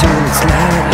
till it's night